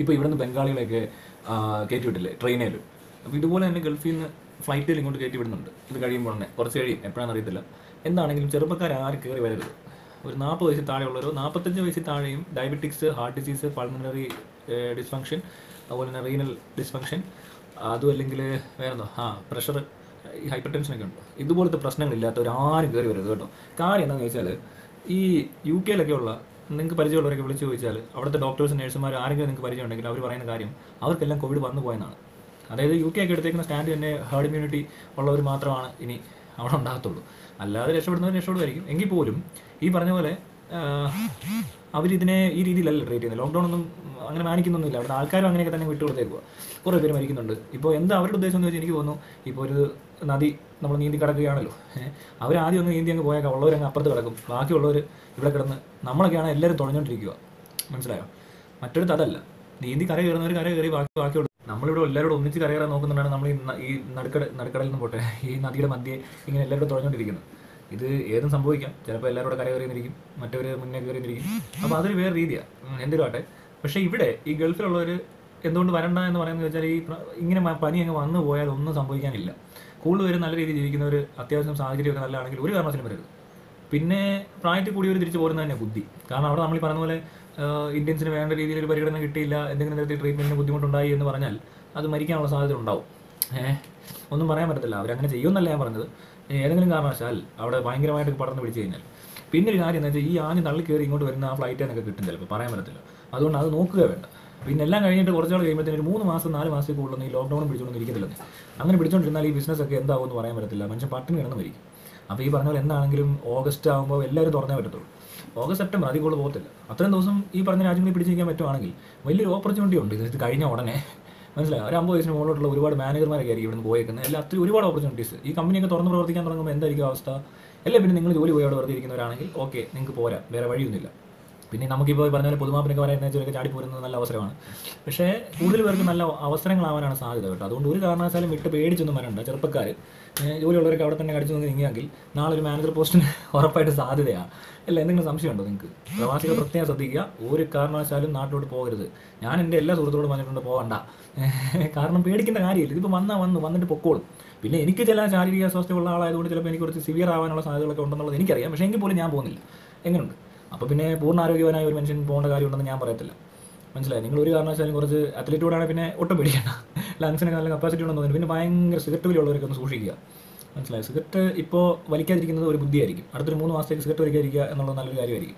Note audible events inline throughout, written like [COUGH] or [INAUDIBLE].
ഇപ്പോൾ ഇവിടുന്ന് ബംഗാളികളെയൊക്കെ ആ, കയറ്റി വിട്ടില്ലേ ട്രെയിനിൽ അപ്പോൾ ഇതുപോലെ തന്നെ ഗൾഫിൽ നിന്ന് ഫ്ലൈറ്റിൽ ഇങ്ങോട്ട് കയറ്റി വിടുന്നുണ്ട്. ഇത് കഴിയുമ്പോൾ തന്നെ. കുറച്ച് കഴിയും. എപ്പോഴാണെന്ന് അറിയത്തില്ല എന്താണെങ്കിലും ചെറുപ്പക്കാർ ആര് കയറി വരരുത്. ഒരു നാൽപ്പത് വയസ്സിൽ താഴെയുള്ളവരോ നാൽപ്പത്തഞ്ച് വയസ്സിൽ താഴെയും diabetics heart disease pulmonary dysfunction അതുപോലെ തന്നെ റീനൽ ഡിസ്ഫങ്ഷൻ അതും അല്ലെങ്കിൽ വേറെന്തോ ആ പ്രഷർ ഹൈപ്പർ ടെൻഷനൊക്കെ ഉണ്ട്. ഇതുപോലത്തെ പ്രശ്നങ്ങളില്ലാത്തവരാരും കയറി വരരുത് കേട്ടോ. കാര്യം എന്താണെന്ന് വെച്ചാൽ ഈ യു കെയിലൊക്കെ ഉള്ള നിങ്ങൾക്ക് പരിചയമുള്ളവരൊക്കെ വിളിച്ച് ചോദിച്ചാൽ അവിടുത്തെ ഡോക്ടേഴ്സ് നഴ്സുമാർ ആരെങ്കിലും നിങ്ങൾക്ക് പരിചയം ഉണ്ടെങ്കിൽ അവർ പറയുന്ന കാര്യം അവർക്കെല്ലാം കോവിഡ് വന്നു പോയെന്നാണ്. അതായത് യു കെ ഒക്കെ എടുത്തേക്കുന്ന സ്റ്റാൻഡ് തന്നെ ഹേർഡ് ഇമ്മ്യൂണിറ്റി ഉള്ളവർ മാത്രമാണ് ഇനി അവിടെ ഉണ്ടാകത്തുള്ളൂ. അല്ലാതെ രക്ഷപ്പെടുന്നവർ രക്ഷപ്പെടുമായിരിക്കും. എങ്കിൽ പോലും ഈ പറഞ്ഞ പോലെ അവരിതിനെ ഈ രീതിയിലല്ല ട്രീറ്റ് ചെയ്യുന്നത്. ലോക്ക്ഡൗൺ ഒന്നും അങ്ങനെ മാനിക്കുന്നൊന്നുമില്ല. അവിടെ ആൾക്കാരും അങ്ങനെയൊക്കെ തന്നെ വിട്ടുകൊടുത്തേക്കുക കുറേ പേര് മരിക്കുന്നുണ്ട്. ഇപ്പോൾ എന്താ അവരുടെ ഉദ്ദേശം എന്ന് വെച്ചാൽ എനിക്ക് തോന്നുന്നു ഇപ്പോൾ ഒരു നദി നമ്മൾ നീന്തി കിടക്കുകയാണല്ലോ. അവർ ആദ്യം ഒന്ന് നീന്തി അങ്ങ് പോയേക്കാം. ഉള്ളവരങ്ങ് അപ്പുറത്ത് കിടക്കും. ബാക്കിയുള്ളവർ ഇവിടെ കിടന്ന് നമ്മളൊക്കെയാണ് എല്ലാവരും തുഴഞ്ഞുകൊണ്ടിരിക്കുക മനസ്സിലായോ? മറ്റൊരു അതല്ല നീന്തി കര കയറുന്നവർ കര കയറി ബാക്കി ബാക്കിയുള്ളൂ നമ്മളിവിടെ എല്ലാവരോടും ഒന്നിച്ച് കരകയറാൻ നോക്കുന്നുണ്ടാണ് നമ്മൾ ഈ നടുക്കട നടുക്കടലിൽ നിന്ന് പോട്ടെ. ഈ നദിയുടെ മധ്യേ ഇങ്ങനെ എല്ലാവരും തുഴഞ്ഞുകൊണ്ടിരിക്കുന്നത് ഇത് ഏതും സംഭവിക്കാം. ചിലപ്പോൾ എല്ലാവരും കൂടെ കര കയറിയിരിക്കും മറ്റവർ മുന്നേ കയറിയിരിക്കും അപ്പോൾ അതൊരു വേറെ രീതിയാണ് എന്തെങ്കിലും ആട്ടെ. പക്ഷേ ഇവിടെ ഈ ഗൾഫിലുള്ളവർ എന്തുകൊണ്ട് വരണ്ട എന്ന് പറയുന്നത് വെച്ചാൽ ഈ ഇങ്ങനെ പനി അങ്ങ് വന്നു പോയാൽ ഒന്നും സംഭവിക്കാനില്ല. കൂടുതൽ പേര് നല്ല രീതിയിൽ ജീവിക്കുന്നവർ അത്യാവശ്യം സാഹചര്യമൊക്കെ നല്ലതാണെങ്കിൽ ഒരു കാരണത്തിനും വരരുത്. പിന്നെ പ്രായത്തിൽ കൂടിയവർ തിരിച്ചു പോരുന്ന തന്നെ ബുദ്ധി. കാരണം അവിടെ നമ്മൾ പറഞ്ഞ പോലെ ഇന്ത്യൻസിന് വേണ്ട രീതിയിൽ ഒരു പരിഗണന കിട്ടിയില്ല എന്തെങ്കിലും തരത്തിൽ ട്രീറ്റ്മെന്റിന് ബുദ്ധിമുട്ടുണ്ടായി എന്ന് പറഞ്ഞാൽ അത് മരിക്കാനുള്ള സാധ്യത ഉണ്ടാവും. ഏഹ് ഒന്നും പറയാൻ പറ്റത്തില്ല. അവരങ്ങനെ ചെയ്യുമെന്നല്ല ഞാൻ പറഞ്ഞത്. ഏതെങ്കിലും കാരണവശാൽ അവിടെ ഭയങ്കരമായിട്ട് പടർന്ന് പിടിച്ചു കഴിഞ്ഞാൽ. പിന്നെ ഒരു കാര്യം എന്താ വെച്ചാൽ ഈ ആഞ്ഞ് തള്ളി കയറി ഇങ്ങോട്ട് വരുന്ന ആ ഫ്ലൈറ്റ് എന്നൊക്കെ കിട്ടും ചിലപ്പോൾ. പറയാൻ പറ്റത്തില്ല. അതുകൊണ്ട് അത് നോക്കുക വേണ്ട. പിന്നെ എല്ലാം കഴിഞ്ഞിട്ട് കുറച്ചാൾ കഴിയുമ്പോഴത്തേന് ഒരു മൂന്ന് മാസം നാല് മാസത്തിൽ കൂടുതലൊന്നും ഈ ലോക്ക്ഡൗൺ പിടിച്ചുകൊണ്ട് ഇരിക്കത്തില്ലെന്ന് അങ്ങനെ പിടിച്ചുകൊണ്ടിരുന്നാൽ ഈ ബിസിനസ് ഒക്കെ എന്താവും എന്ന് പറയാൻ പറ്റത്തില്ല. മനുഷ്യൻ പട്ടിണി കിടന്ന് മരിക്കും. അപ്പോൾ ഈ പറഞ്ഞ പോലെ എന്താണെങ്കിലും ഓഗസ്റ്റ് ആകുമ്പോൾ എല്ലാവരും തുറന്നേ പറ്റത്തുള്ളൂ. ഓഗസ്റ്റ് സെപ്റ്റംബർ അതിൽ കൂടുതൽ പോകത്തില്ല. അത്രയും ദിവസം ഈ പറഞ്ഞ രാജ്യങ്ങളിൽ പിടിച്ചിരിക്കാൻ പറ്റുവാണെങ്കിൽ വലിയൊരു ഓപ്പർച്യൂണിറ്റി ഉണ്ട്. ഇത് കഴിഞ്ഞ ഉടനെ. മനസ്സിലായി? ഒരു അമ്പത് വയസ്സിന് മുകളിലോട്ടുള്ള ഒരുപാട് മാനേജർമാരൊക്കെ ആയിരിക്കും ഇവിടുന്ന് പോയേക്കുന്നത് എല്ലാ അത്രയും ഒരുപാട് ഓപ്പർച്യൂണിറ്റീസ് ഈ കമ്പനിയൊക്കെ തുറന്ന് പ്രവർത്തിക്കാൻ തുടങ്ങുമ്പോൾ എന്തായിരിക്കും അവസ്ഥ? അല്ല പിന്നെ നിങ്ങൾ ജോലി പോയി അവിടെ വെറുതെ ഇരിക്കുന്നവരാണെങ്കിൽ? ഓക്കെ നിങ്ങൾക്ക് പോരാ. വേറെ വഴിയൊന്നുമില്ല. പിന്നെ നമുക്കിപ്പോൾ പറഞ്ഞ പോലെ പൊതുമാപ്പിനൊക്കെ വരാനൊക്കെ ചാടി പോരുന്നത് നല്ല അവസരമാണ്. പക്ഷേ കൂടുതൽ പേർക്ക് നല്ല അവസരങ്ങളാവാനാണ് സാധ്യത കേട്ടോ. അതുകൊണ്ട് ഒരു കാരണവശാലും വിട്ട് പേടിച്ചൊന്നും വരണ്ട ചെറുപ്പക്കാർ ജോലിയുള്ളവരൊക്കെ അവിടെ തന്നെ കടിച്ചു നീങ്ങിയെങ്കിൽ നാളെ ഒരു മാനേജർ പോസ്റ്റിന് [LAUGHS] ഉറപ്പായിട്ട് സാധ്യതയാണ് അല്ല എന്തെങ്കിലും സംശയമുണ്ടോ നിങ്ങൾക്ക്? പ്രവാസികൾ പ്രത്യേകം ശ്രദ്ധിക്കുക. ഒരു കാരണവശാലും നാട്ടിലോട്ട് പോകരുത്. ഞാൻ എന്റെ എല്ലാ സുഹൃത്തുക്കളോടും പറഞ്ഞിട്ടുണ്ട് പോകണ്ട കാരണം പേടിക്കേണ്ട കാര്യമില്ല. ഇതിപ്പോൾ വന്നാൽ വന്നു വന്നിട്ട് പൊക്കോളും. പിന്നെ എനിക്ക് ചില ശാരീരിക അസ്വസ്ഥയുള്ള ആളായതുകൊണ്ട് ചിലപ്പോൾ എനിക്ക് കുറച്ച് സിവിയർ ആവാനുള്ള സാധ്യതകളൊക്കെ ഉണ്ടെന്നുള്ളത് എനിക്കറിയാം. പക്ഷേ എങ്കിൽ പോലും ഞാൻ പോകുന്നില്ല. എങ്ങനെയുണ്ട് അപ്പോൾ പിന്നെ പൂർണ ആരോഗ്യവാനായ ഒരു മനുഷ്യൻ പോകേണ്ട കാര്യമുണ്ടെന്ന് ഞാൻ പറയത്തില്ല. മനസ്സിലായി? നിങ്ങൾ ഒരു കാരണവശാലും കുറച്ച് അത്ലറ്റോടാണ് പിന്നെ ഒട്ടും പേടിക്കേണ്ട. ലങ്സിനൊക്കെ നല്ല കപ്പാസിറ്റി ഉണ്ടെന്ന് തോന്നുന്നു. പിന്നെ ഭയങ്കര സിഗരറ്റ് വലിയുള്ളവരൊക്കെ ഒന്ന് സൂക്ഷിക്കുക. മനസ്സിലായി? സിഗരറ്റ് ഇപ്പോൾ വലിക്കാതിരിക്കുന്നത് ഒരു ബുദ്ധിയായിരിക്കും. അടുത്തൊരു മൂന്ന് മാസത്തേക്ക് സിഗരറ്റ് വലിക്കാതിരിക്കുക എന്നുള്ളത് നല്ലൊരു കാര്യമായിരിക്കും.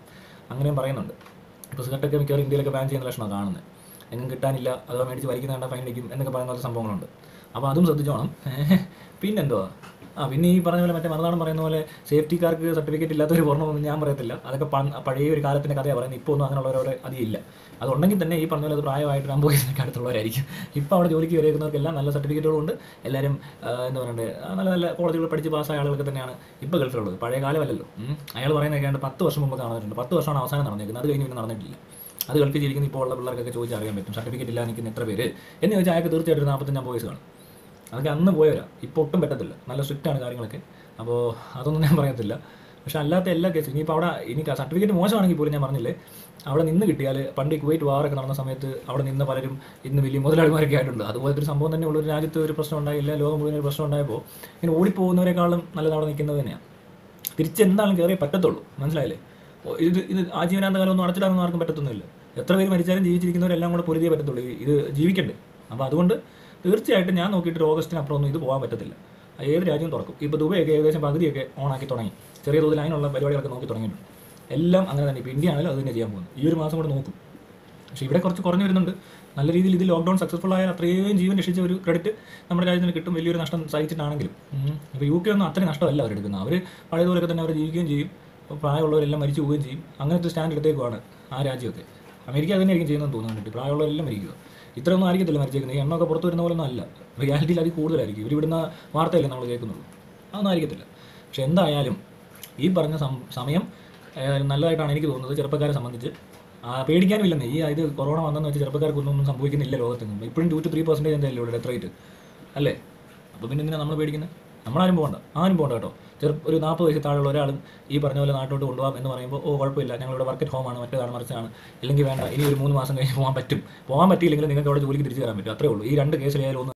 അങ്ങനെയും പറയുന്നുണ്ട്. ഇപ്പോൾ സിഗരറ്റൊക്കെ മിക്കവാറും ഇന്ത്യയിലൊക്കെ ബാൻ ചെയ്യുന്ന ലക്ഷണമാണ് കാണുന്നത്. എങ്ങും കിട്ടാനില്ല. അഥവാ മേടിച്ച് വലിക്കുന്ന കണ്ട ഫൈൻ അടിക്കും എന്നൊക്കെ പറയുന്ന സംഭവങ്ങളുണ്ട്. അപ്പോൾ അതും ശ്രദ്ധിച്ചോണം. [LAUGHS] പിന്നെന്തുവാ? ആ പിന്നെ ഈ പറഞ്ഞ പോലെ മറ്റേ മറുനാടൻ പറയുന്ന പോലെ സേഫ്റ്റി കാർക്ക് സർട്ടിഫിക്കറ്റ് ഇല്ലാത്തൊരു പൂർണമൊന്നും ഞാൻ പറയത്തില്ല. അതൊക്കെ പഴയ ഒരു കാലത്തിന്റെ കഥയാണ് പറയുന്നത്. ഇപ്പോൾ ഒന്നും അങ്ങനെയുള്ളവരോട് അതില്ല അതുണ്ടെങ്കിൽ തന്നെ ഈ പറഞ്ഞ പോലെ അത് പ്രായമായിട്ട് അമ്പത് വയസ്സിനൊക്കെ അടുത്തുള്ളവരായിരിക്കും. ഇപ്പോൾ അവിടെ ജോലിക്ക് കയറിയിരിക്കുന്നവർക്കെല്ലാം നല്ല സർട്ടിഫിക്കറ്റുകളുണ്ട് എല്ലാവരും എന്താ പറയുക നല്ല നല്ല കോളേജുകൾ പഠിച്ച് പാസ്സായ ആളുകളൊക്കെ തന്നെയാണ് ഇപ്പോൾ ഗൾഫിലുള്ളത്. പഴയ കാലമല്ലല്ലോ. അയാൾ പറയുന്നതൊക്കെയാണ് പത്ത് വർഷം മുമ്പ് നടന്നിട്ടുണ്ട് പത്ത് വർഷമാണ് അവസാനം നടന്നേക്കുന്നത്. അത് കഴിഞ്ഞ് നടന്നിട്ടില്ല. അത് ജീവിക്കുന്ന ഇപ്പോൾ ഉള്ള പിള്ളേർക്കൊക്കെ ചോദിച്ചറിയാൻ പറ്റും. സർട്ടിഫിക്കറ്റ് ഇല്ലാതെ നിൽക്കുന്ന എത്ര പേര്? എന്ന് ചോദിച്ചാൽ അയാൾക്ക് തീർച്ചയായിട്ടും നാൽപ്പത്തഞ്ചാം വയസ്സ് കാണും. അതൊക്കെ അന്ന് പോയവരാ. ഇപ്പോൾ ഒട്ടും പറ്റത്തില്ല. നല്ല സ്ട്രിക്റ്റ് ആണ് കാര്യങ്ങളൊക്കെ. അപ്പോൾ അതൊന്നും ഞാൻ പറയത്തില്ല. പക്ഷേ അല്ലാത്ത എല്ലാ കേസും ഇനിയിപ്പോൾ അവിടെ ഇനി സർട്ടിഫിക്കറ്റ് മോശമാണെങ്കിൽ പോലും ഞാൻ പറഞ്ഞില്ലേ അവിടെ നിന്ന് കിട്ടിയാൽ പണ്ട് കുവൈറ്റ് വാറൊക്കെ നടന്ന സമയത്ത് അവിടെ നിന്ന് പലരും ഇന്ന് വലിയ മുതലാളിമാരൊക്കെ ആയിട്ടുണ്ട് അതുപോലെ ഒരു സംഭവം തന്നെ ഉള്ള. ഒരു രാജ്യത്ത് ഒരു പ്രശ്നം ഉണ്ടായില്ല ലോകം മുഴുവൻ ഒരു പ്രശ്നം ഉണ്ടായപ്പോൾ ഇങ്ങനെ ഓടിപ്പോകുന്നവരെക്കാളും നല്ലത് അവിടെ നിൽക്കുന്നത് തന്നെയാണ് തിരിച്ച് എന്താണെങ്കിലും കയറിയേ പറ്റത്തുള്ളൂ. മനസ്സിലായില്ലേ? ഇത് ഇത് ആജീവനാന്ത കാലം ഒന്നും അടച്ചിടാനൊന്നും ആർക്കും പറ്റത്തൊന്നുമില്ല. എത്ര പേര് മരിച്ചാലും ജീവിച്ചിരിക്കുന്നവരെല്ലാം കൂടെ പൊരുതിയേ പറ്റത്തുള്ളൂ. ഇത് ജീവിക്കണ്ടേ? അപ്പോൾ അതുകൊണ്ട് തീർച്ചയായിട്ടും ഞാൻ നോക്കിയിട്ട് ഒരു ഓഗസ്റ്റിന് അപ്പുറമൊന്നും ഇത് പോകാൻ പറ്റത്തില്ല. ഏത് രാജ്യവും തുറക്കും? ഇപ്പോൾ ദുബൈയൊക്കെ ഏകദേശം പകുതിയൊക്കെ ഓണാക്കി തുടങ്ങി. ചെറിയ തോതിൽ അതിനുള്ള പരിപാടികളൊക്കെ നോക്കി തുടങ്ങിയിട്ടുണ്ട്. എല്ലാം അങ്ങനെ തന്നെ. ഇപ്പോൾ ഇന്ത്യ ആണെങ്കിലും അത് തന്നെ ചെയ്യാൻ പോകുന്നത്. ഈ ഒരു മാസം കൂടെ നോക്കും. പക്ഷേ ഇവിടെ കുറച്ച് കുറഞ്ഞു വരുന്നുണ്ട്. നല്ല രീതിയിൽ ഇത് ലോക്ക്ഡൗൺ സക്സസ്ഫുൾ ആയാൽ അത്രയും ജീവൻ രക്ഷിച്ച ഒരു ക്രെഡിറ്റ് നമ്മുടെ രാജ്യത്തിന് കിട്ടും. വലിയൊരു നഷ്ടം സഹിച്ചിട്ടാണെങ്കിലും. ഇപ്പോൾ യു കെ ഒന്നും അത്രയും നഷ്ടമല്ല അവരെടുക്കുന്നത് അവർ പഴയതുപോലൊക്കെ തന്നെ അവർ ജീവിക്കുകയും ചെയ്യും. പ്രായമുള്ളവരെല്ലാം മരിച്ചു പോവുകയും ചെയ്യും. അങ്ങനത്തെ സ്റ്റാൻഡ് എടുത്തേക്കുവാണ് ആ രാജ്യമൊക്കെ. അമേരിക്ക അത് തന്നെയായിരിക്കും ചെയ്യുന്നതെന്ന് തോന്നുന്നുണ്ട്. പ്രായമുള്ളവരെല്ലാം മരിക്കുക. ഇത്രയൊന്നും ആയിരിക്കത്തില്ല മരിച്ചേക്കുന്നത്. ഈ എണ്ണമൊക്കെ പുറത്ത് വരുന്ന പോലെ ഒന്നും അല്ല. റിയാലിറ്റിയിൽ അത് കൂടുതലായിരിക്കും. ഇവർ ഇവിടുന്ന വാർത്തയല്ലേ നമ്മൾ കേൾക്കുന്നുള്ളൂ അതൊന്നും ആയിരിക്കത്തില്ല. പക്ഷെ എന്തായാലും ഈ പറഞ്ഞ സമയം നല്ലതായിട്ടാണ് എനിക്ക് തോന്നുന്നത് ചെറുപ്പക്കാരെ സംബന്ധിച്ച്. പേടിക്കാനും പേടിക്കാനുമില്ലെന്നേ. ഈ ഇത് കൊറോണ വന്നെന്ന് വെച്ചാൽ ചെറുപ്പക്കാർക്കൊന്നും സംഭവിക്കുന്നില്ല ലോകത്തെങ്ങും ഇപ്പോഴും ടു ടു ത്രീ പെർസെന്റേജ് എന്തായാലും ഇവിടെ ഡെത്ത് റേറ്റ് അല്ലേ? അപ്പോൾ പിന്നെ എന്തിനാണ് നമ്മൾ പേടിക്കുന്നത് നമ്മളാരും പോകണ്ട ആരും പോകണ്ട കേട്ടോ. ചെറു ഒരു നാൽപ്പത് വയസ്സിൽ താഴെയുള്ള ഒരാളും ഈ പറഞ്ഞ പോലെ നാട്ടോട്ട് കൊണ്ടുപോകാം എന്ന് പറയുമ്പോൾ ഓ കുഴപ്പമില്ല. ഞങ്ങളിവിടെ വർക്ക് അറ്റ് ഹോമാണ് മറ്റേതാണ് മറിച്ചാണ്. ഇല്ലെങ്കിൽ വേണ്ട. ഇനി ഒരു മൂന്ന് മാസം കഴിഞ്ഞ് പോകാൻ പറ്റും. പോകാൻ പറ്റിയില്ലെങ്കിൽ നിങ്ങൾക്ക് അവിടെ ജോലിക്ക് തിരിച്ചു തരാൻ പറ്റും. അത്രേ ഉള്ളൂ. ഈ രണ്ട് കേസിലായാലും ഒന്ന്